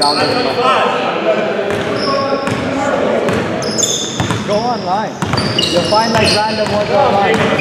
Go online. You'll find like random ones online.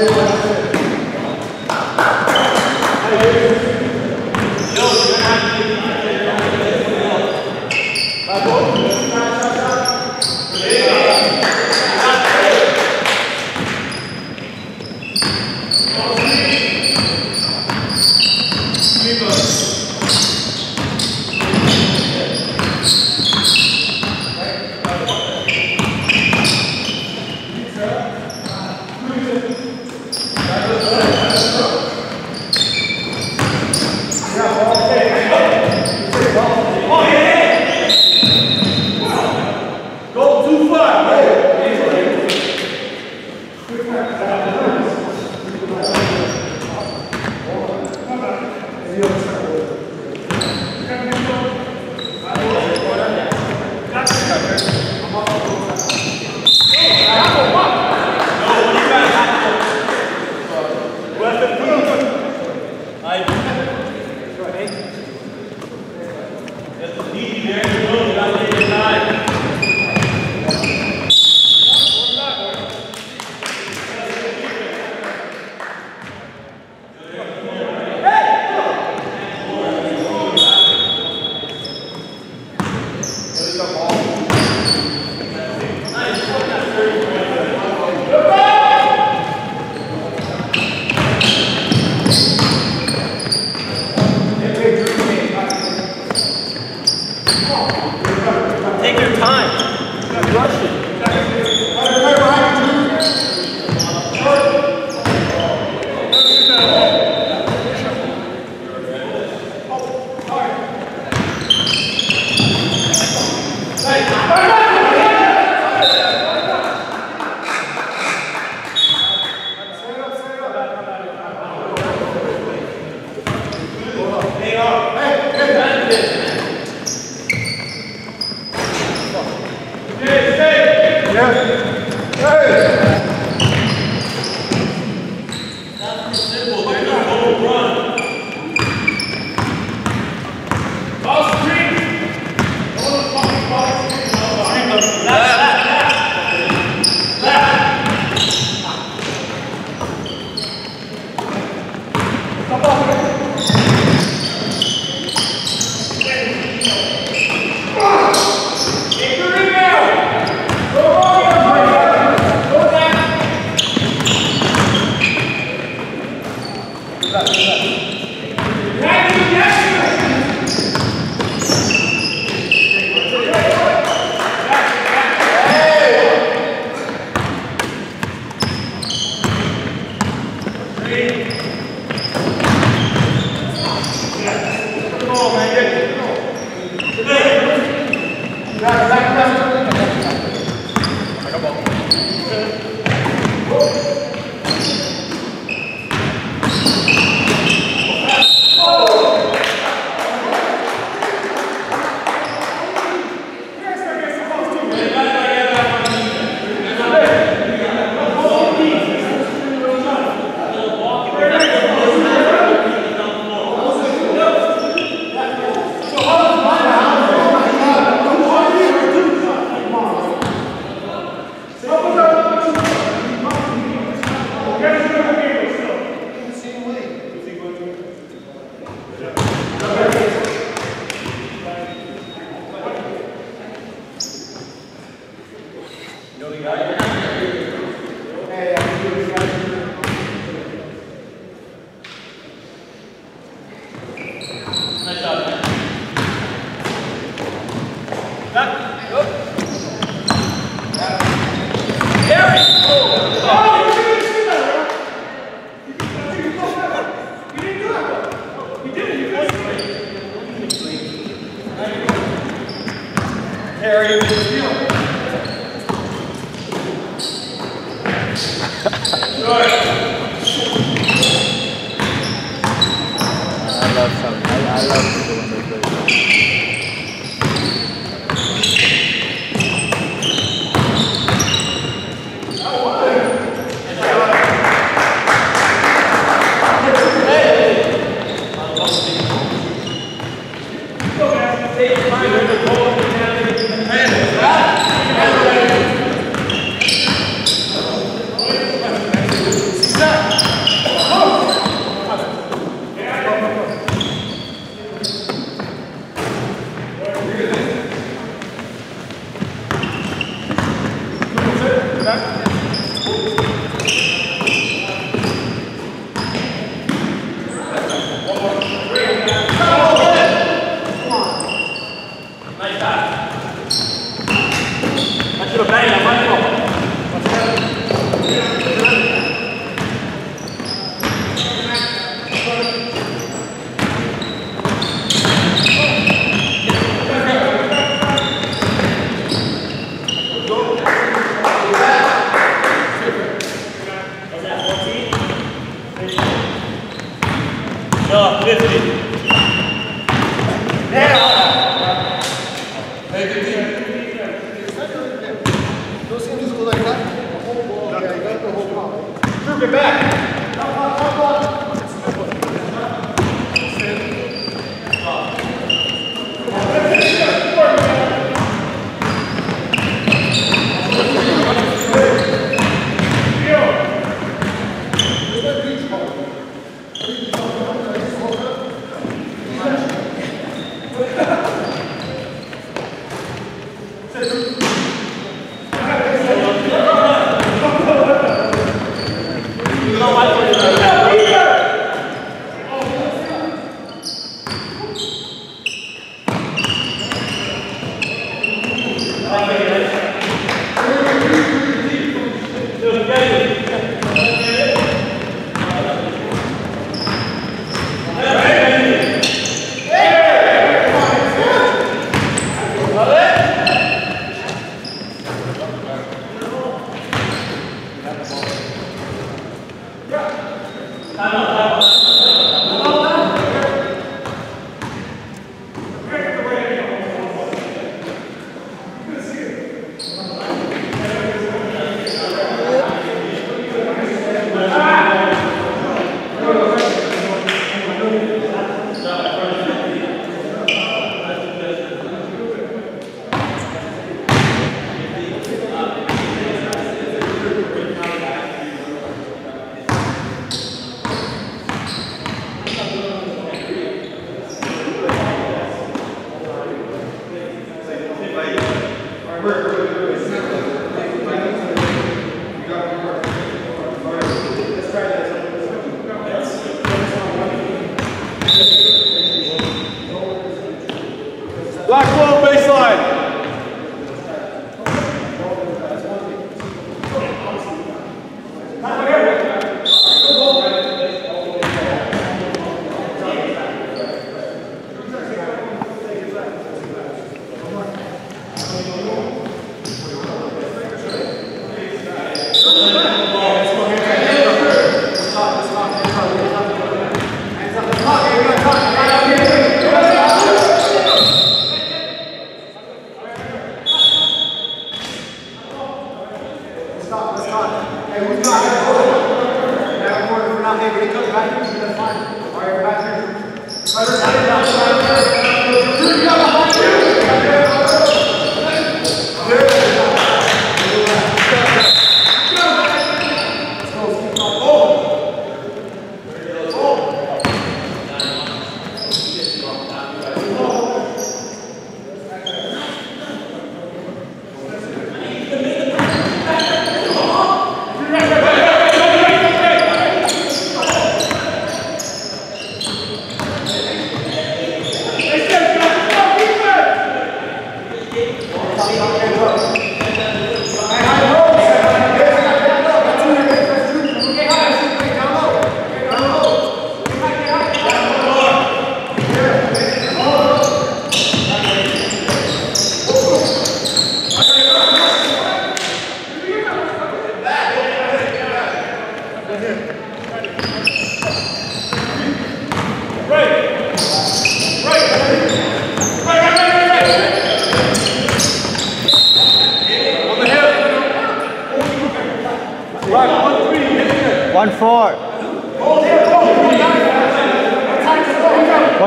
Amen. No, あの Okay, we're not going we're not to come back, that's fine. All right, we're. All right, we're.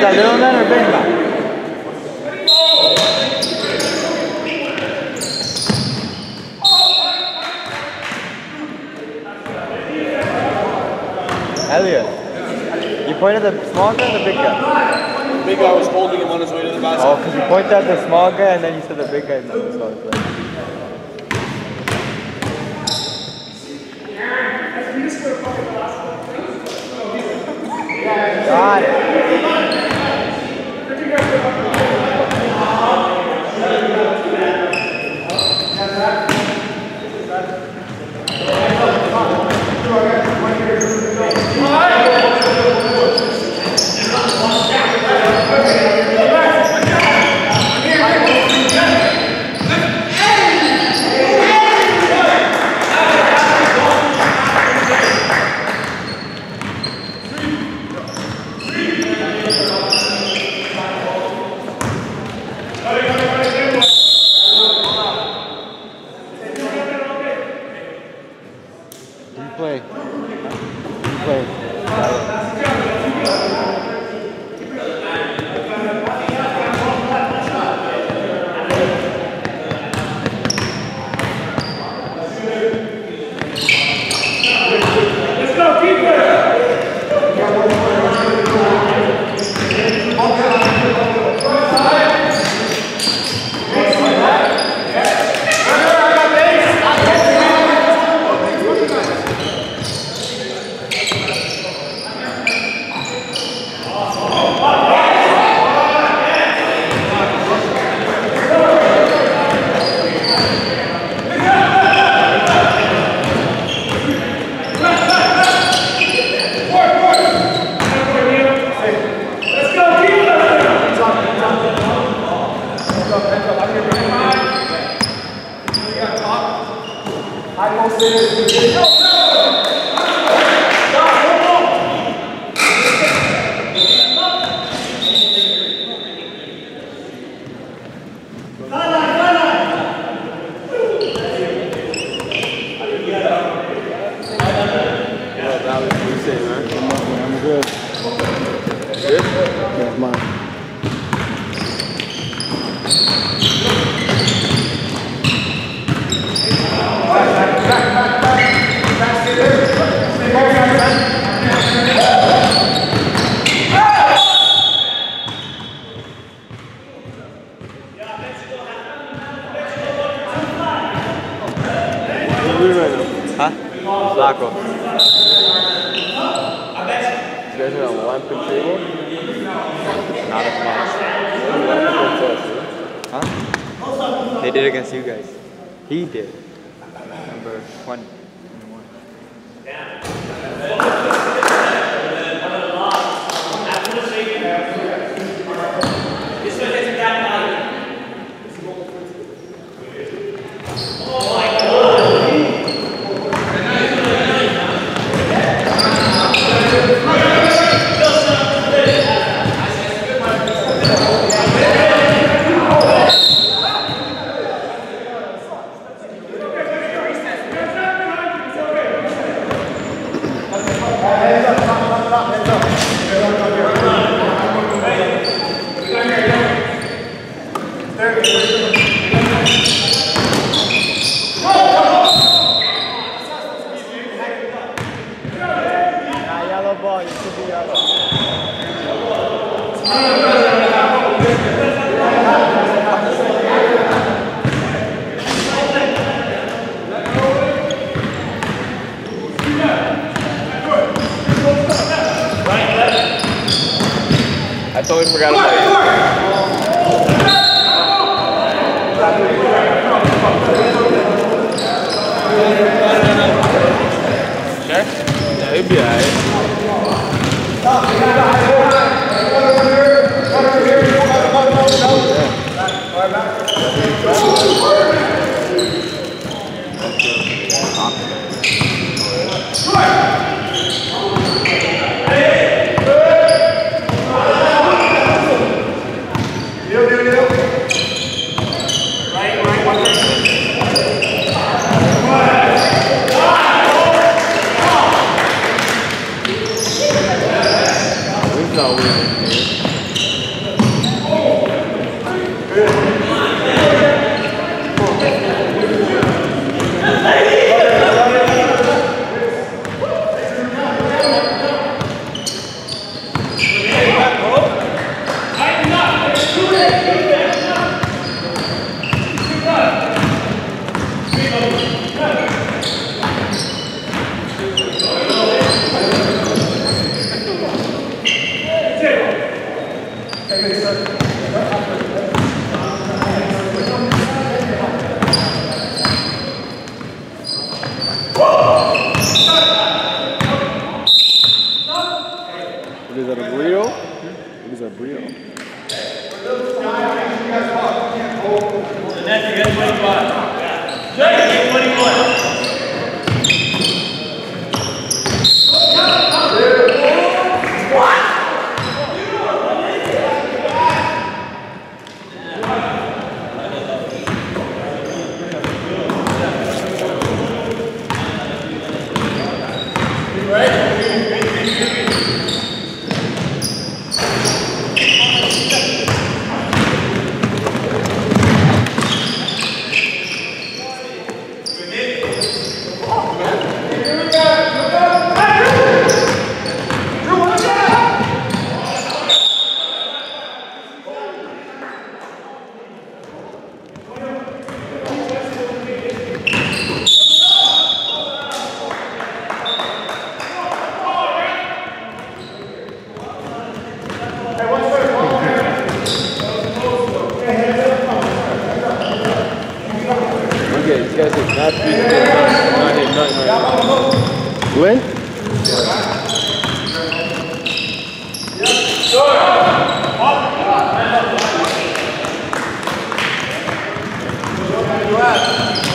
That little man or big man? Elliot, you pointed at the small guy or the big guy? Big guy was holding him on his way to the basket. Oh, because you pointed at the small guy and then you said the big guy. No, so it's like- Got it. You play. You play. I'm doing right now? Huh? Flacco. You guys are on one pin? Not as much. Huh? They did against you guys. He did. Number one. I totally forgot about it. Sure? Yeah, it'd be alright. Oh, with. Oh,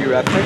you rapping?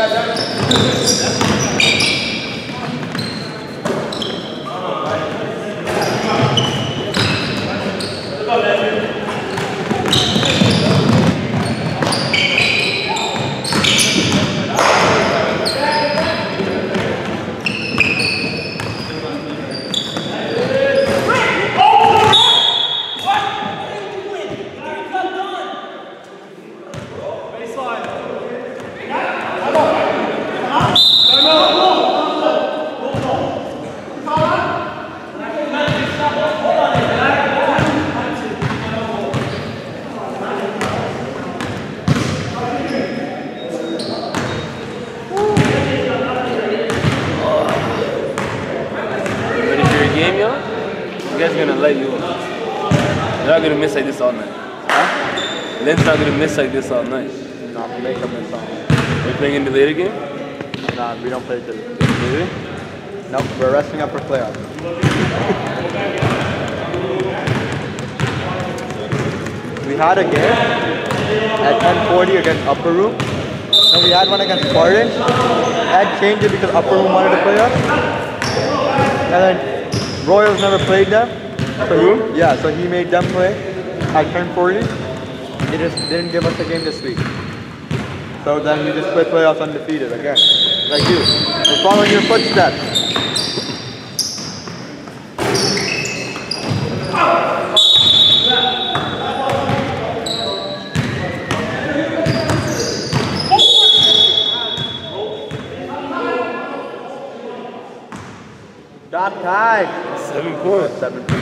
çıkacak. Gonna miss like this all night. Huh? Lynn's not gonna miss like this all night. Make up in song. Are you playing in the later game? Nah, we don't play today. Really? Nope, we're resting up for playoffs. we had a game at 1040 against Upper Room. Then we had one against Spartan. Ed changed it because Upper Room wanted to play us. And then Royals never played them. Peru? Yeah, so he made them play I at 1040. They just didn't give us a game this week. So then we just play playoffs undefeated again. Like you. We're following your footsteps. Stop time. Seven four. Seven four.